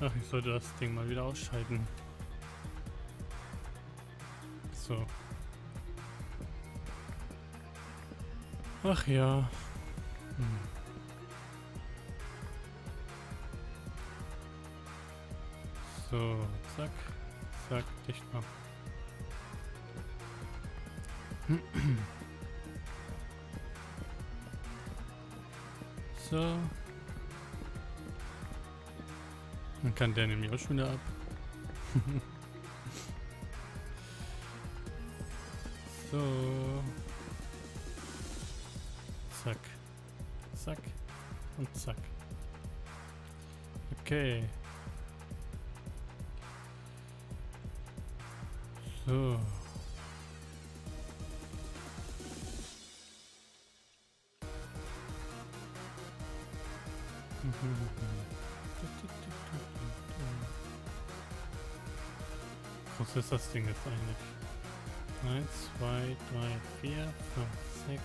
Ach, ich sollte das Ding mal wieder ausschalten. So. Ach ja. Hm. So, zack, zack, dicht machen. So. Kann der nämlich auch schon wieder ab. so. Zack. Zack. Und zack. Okay. So. Was ist das Ding jetzt eigentlich? 1, 2, 3, 4, 5, 6,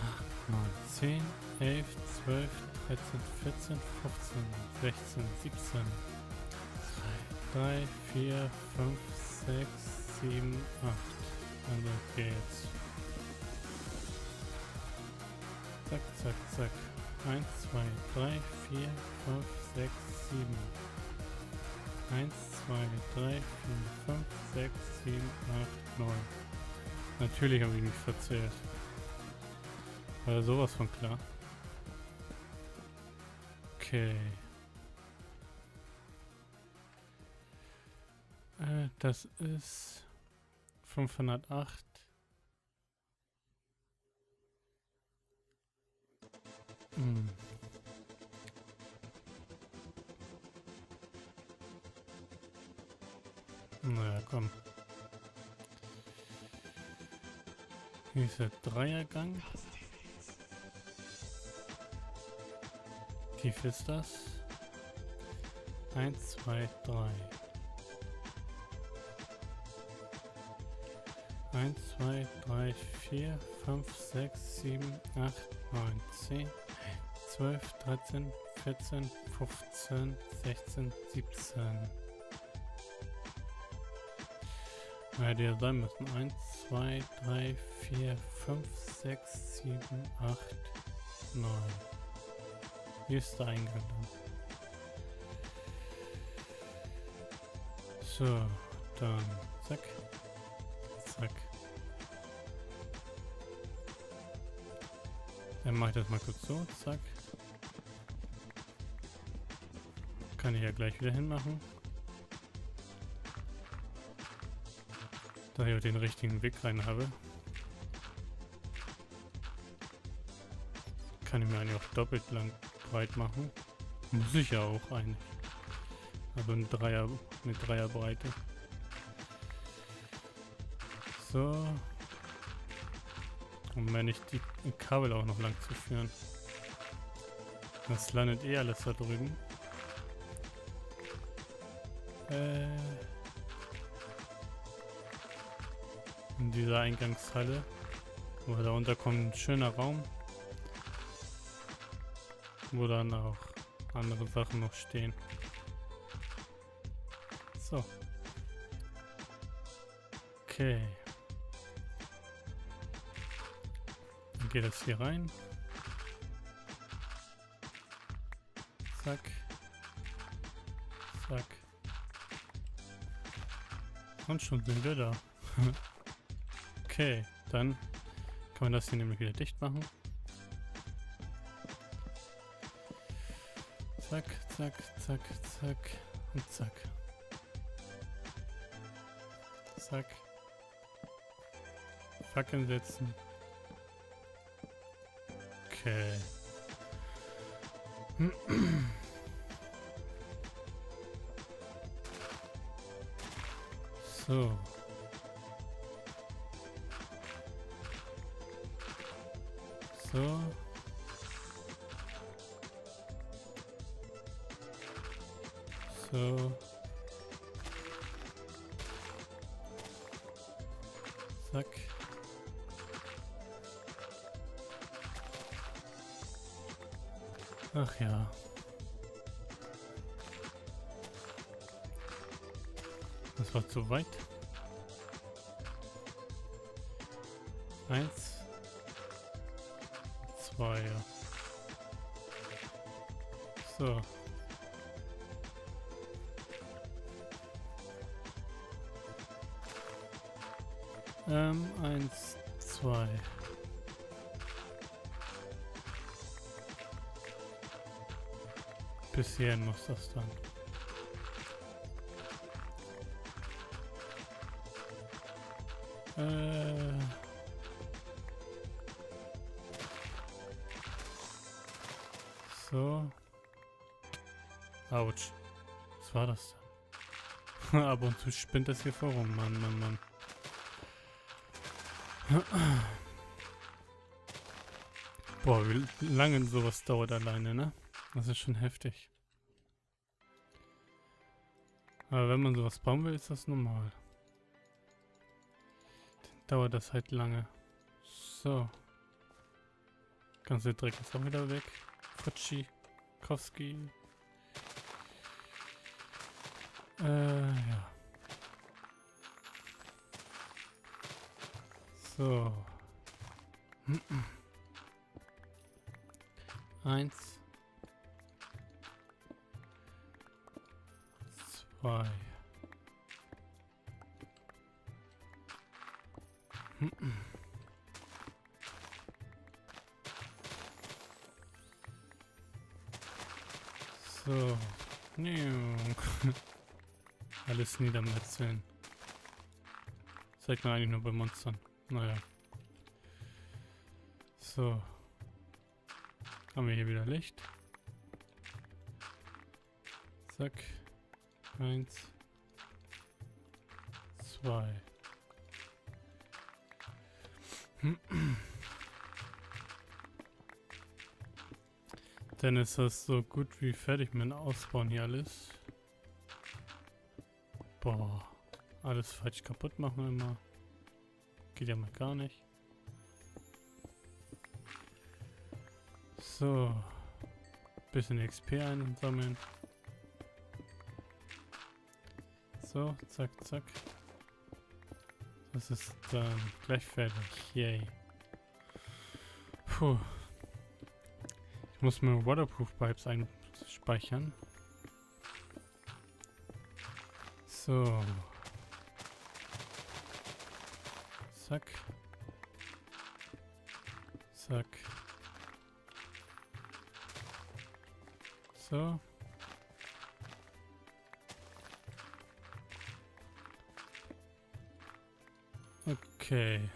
8, 9, 10, 11, 12, 13, 14, 15, 16, 17, 2, 3, 4, 5, 6, 7, 8. Also geht's. Zack, zack, zack. 1, 2, 3, 4, 5, 6, 7. 1, 2, 3, 4, 5, 6, 7, 8, 9. Natürlich habe ich mich verzählt. War sowas von klar. Okay. Äh, das ist 508. Hm. Naja, komm. Hier ist der Dreiergang. Tief ist das? 1, 2, 3. 1, 2, 3, 4, 5, 6, 7, 8, 9, 10, 12, 13, 14, 15, 16, 17. Ja, die sein müssen. 1, 2, 3, 4, 5, 6, 7, 8, 9. Hier ist der Eingang dann. So, dann zack, zack. Dann mache ich das mal kurz so, zack. Kann ich ja gleich wieder hinmachen. Da ich den richtigen Weg rein habe. Kann ich mir eigentlich auch doppelt lang breit machen. Muss ich ja auch eigentlich. Also ein Dreier, eine Dreierbreite. So. Um mir nicht die Kabel auch noch lang zu führen. Das landet eh alles da drüben. Äh. In dieser Eingangshalle. Aber darunter kommt ein schöner Raum. Wo dann auch andere Sachen noch stehen. So. Okay. Dann geht das hier rein. Zack. Zack. Und schon sind wir da. okay, dann kann man das hier nämlich wieder dicht machen. Zack, zack, zack, zack und zack. Zack. Fackeln setzen. Okay. So. So. So. Zack. Ach ja. Das war zu weit. Eins. Ja. So. Ähm, eins, zwei. Bis hierhin muss das dann. Äh. Autsch. Was war das denn? Ab und zu spinnt das hier vor rum, Mann, Mann, Mann. Boah, wie lange sowas dauert alleine, ne? Das ist schon heftig. Aber wenn man sowas bauen will, ist das normal. Dann dauert das halt lange. So. Ganze Dreck ist auch wieder weg. Futschi. Kowski. Äh, ja. So. Eins. Zwei. Alles niedermetzeln. Zeigt man eigentlich nur bei Monstern. Naja. So. Haben wir hier wieder Licht. Zack. Eins. Zwei. Dann ist das so gut wie fertig mit dem Ausbauen hier alles. Boah. Alles falsch kaputt machen immer. Geht ja mal gar nicht. So. Bisschen XP einsammeln. So, zack, zack. Das ist dann gleich fertig. Yay. Puh. Ich muss mir Waterproof Pipes einspeichern. So. Zack. Zack. So. Okay.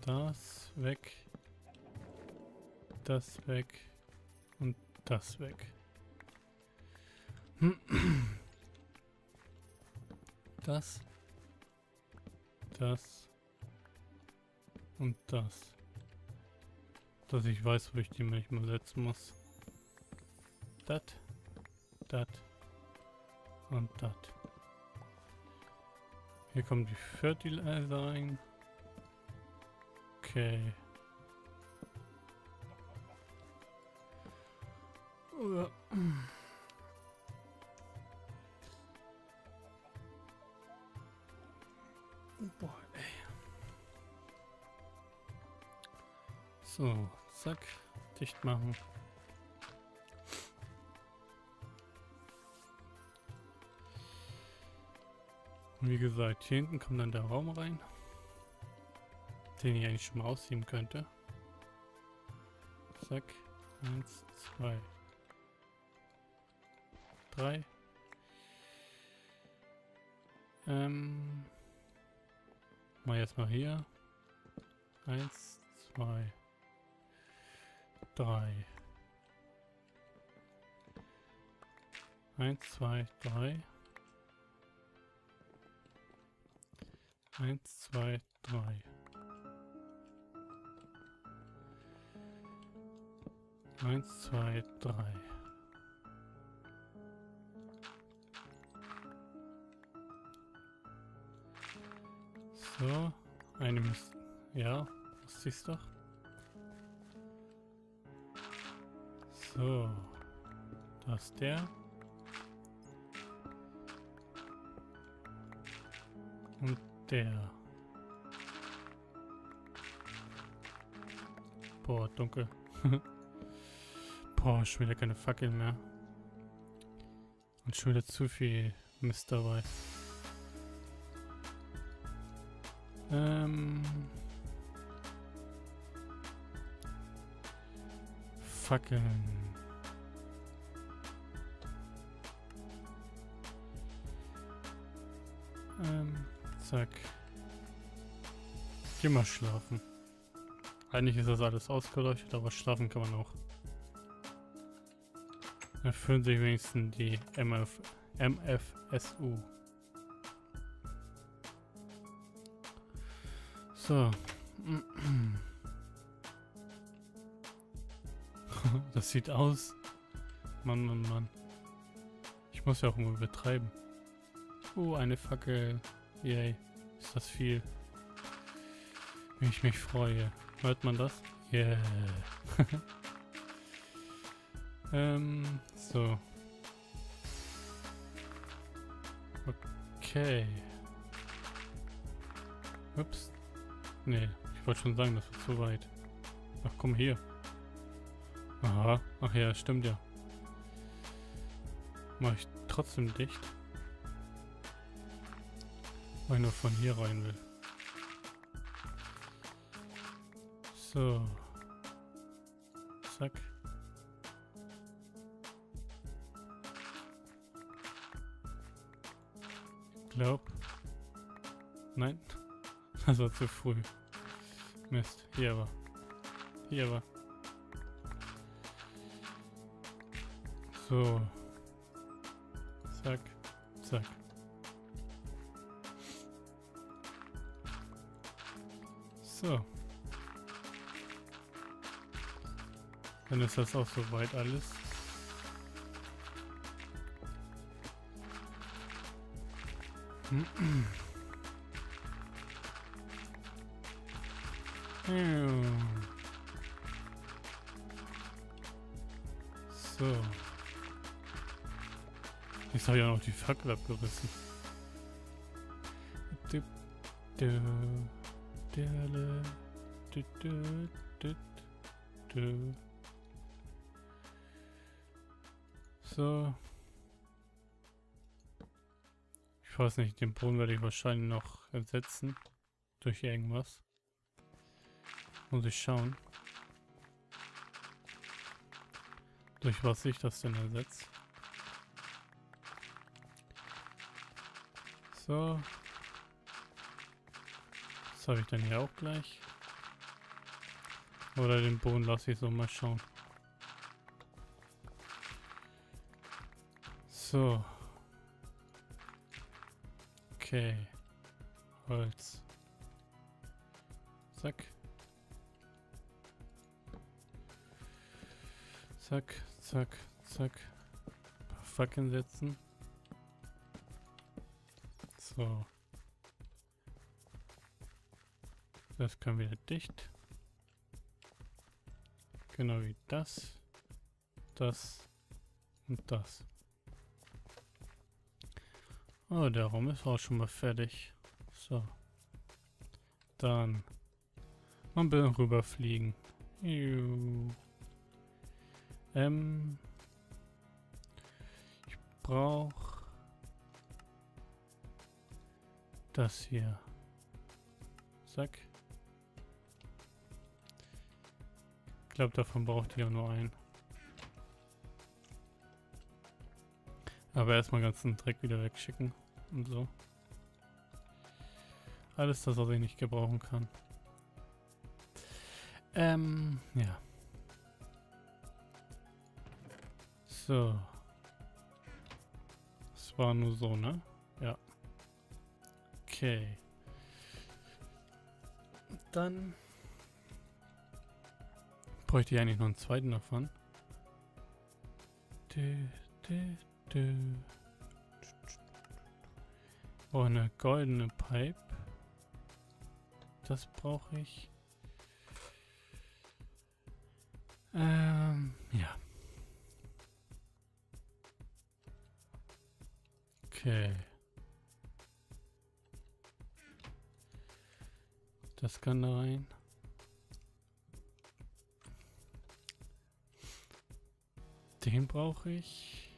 Das weg. Das weg. Und das weg. Das. Das und das. Dass ich weiß, wo ich die manchmal setzen muss. Das, das und das. Hier kommt die Fertilizer rein. Okay. Oder. Machen. wie gesagt, hier hinten kommt dann der Raum rein, den ich eigentlich schon mal aussehen könnte. Zack, eins, zwei, drei. Ähm, mal jetzt mal hier. Eins, zwei, drei. Eins, zwei, drei. Eins, zwei, drei. Eins, zwei, drei. So, eine Mist. Ja, wusste ich's doch. So. Da ist der. Und der. Boah, dunkel. Boah, schon wieder keine Fackel mehr. Und schon wieder zu viel Mist dabei. Ähm. Fackeln. Ähm, zack. Geh mal schlafen. Eigentlich ist das alles ausgeleuchtet, aber schlafen kann man auch. Erfüllen sich wenigstens die MF MFSU. So. Das sieht aus. Mann, Mann, Mann. Ich muss ja auch mal betreiben. Oh, eine Fackel. Yay. Ist das viel. Wie ich mich freue. Hört man das? Yeah. ähm, so. Okay. Ups. Nee, ich wollte schon sagen, das wird zu weit. Ach, komm hier. Aha. Ach ja, stimmt ja. Mach ich trotzdem dicht. Weil ich nur von hier rein will. So. Zack. Glaub. Nein. Das war zu früh. Mist. Hier aber. Hier aber. So. Zack. Zack. So. Dann ist das auch soweit alles. So. Jetzt habe ich ja noch die Fackel abgerissen. So. Ich weiß nicht, den Boden werde ich wahrscheinlich noch ersetzen. Durch irgendwas. Muss ich schauen. Durch was ich das denn ersetze. So. Das habe ich dann hier auch gleich. Oder den Boden lasse ich so mal schauen. So. Okay. Holz. Zack. Zack, zack, zack. Ein paar Fackeln setzen. So. Das kann wieder dicht. Genau wie das. Das und das. Oh, der Raum ist auch schon mal fertig. So. Dann mal ein bisschen rüberfliegen. Ähm. Ich brauche das hier. Zack. Ich glaube, davon braucht ihr nur einen. Aber erstmal ganzen Dreck wieder wegschicken und so. Alles das, was ich nicht gebrauchen kann. Ähm, ja. So. Es war nur so, ne? Okay. Dann bräuchte ich eigentlich noch einen zweiten davon. Oh, eine goldene Pipe. Das brauche ich. Ähm, ja. Okay. Das kann da rein. Den brauche ich.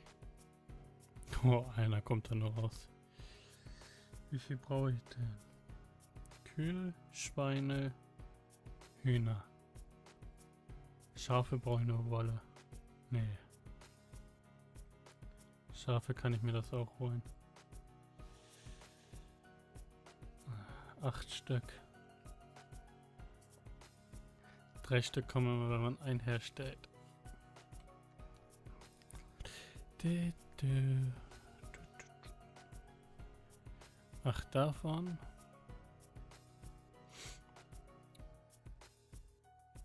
Oh, einer kommt da nur raus. Wie viel brauche ich denn? Kühl, Schweine, Hühner. Schafe brauche ich nur Wolle. Nee. Schafe kann ich mir das auch holen. Acht Stück. Stück kommen, wenn man einen herstellt. Acht davon.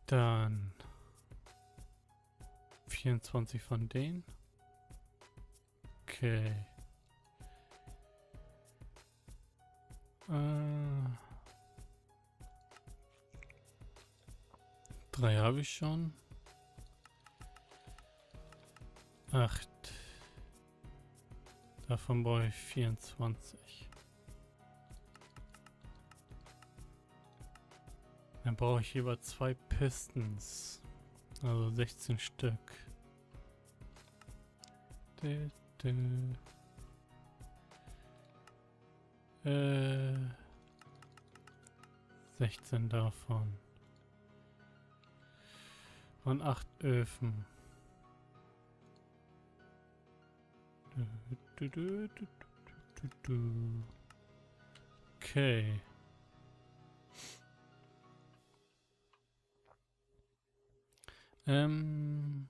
Dann 24 von denen. Okay. Äh, drei habe ich schon. Acht. Davon brauche ich 24. Dann brauche ich lieber zwei Pistons. Also 16 Stück. Dö, dö. Äh, 16 davon. Von 8 Öfen. Okay. Ähm.